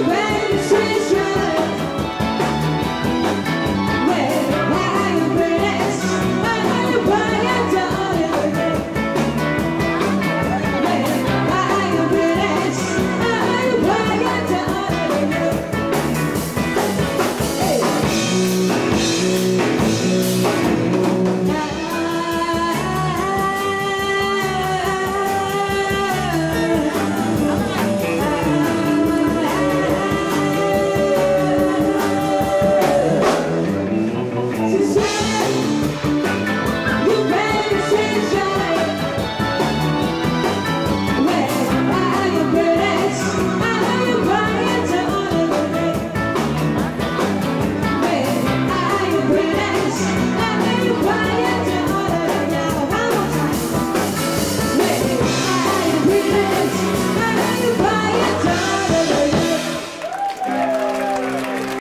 away.